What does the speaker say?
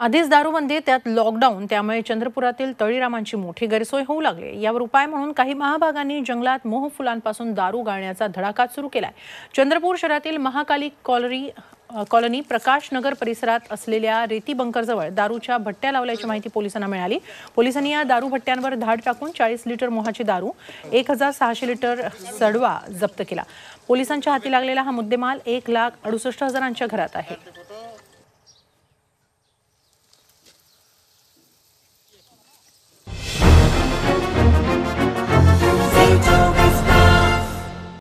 आधीच दारूबंदी त्यात लॉकडाऊन त्यामुळे चंद्रपुरातील तळीरामांची मोठी गैरसोय होऊ लागली. यावर उपाय म्हणून काही महाभागांनी जंगलात मोहफुलांपासून दारू गाळण्याचा धडाका सुरू केलाय. चंद्रपूर शहरातील महाकाली कॉलरी कॉलनी प्रकाश नगर परिसरात असलेल्या रेती बंकरजवळ दारूच्या भट्ट्या लावल्याची माहिती पोलिसांना मिळाली. पोलिसांनी या दारू भट्ट्यांवर धाड टाकून चाळीस लिटर मोहाची दारू एक हजार सहाशे लिटर सडवा जप्त केला. पोलिसांच्या हाती लागलेला हा मुद्देमाल एक लाख अडुसष्ट हजारांच्या घरात आहे.